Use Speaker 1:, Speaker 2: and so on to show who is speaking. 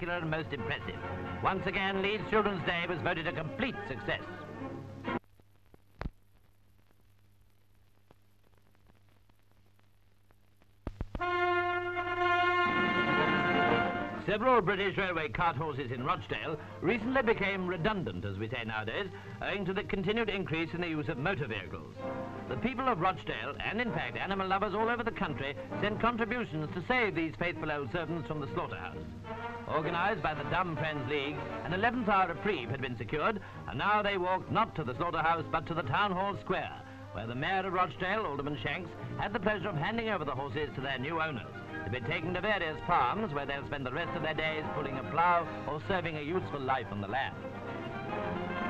Speaker 1: spectacular and most impressive. Once again, Leeds Children's Day was voted a complete success. Several British railway cart horses in Rochdale recently became redundant, as we say nowadays, owing to the continued increase in the use of motor vehicles. The people of Rochdale, and in fact animal lovers all over the country, sent contributions to save these faithful old servants from the slaughterhouse. Organised by the Dumb Friends League, an 11th hour reprieve had been secured, and now they walked not to the slaughterhouse but to the Town Hall Square, where the Mayor of Rochdale, Alderman Shanks, had the pleasure of handing over the horses to their new owners to be taken to various farms where they'll spend the rest of their days pulling a plough or serving a useful life on the land.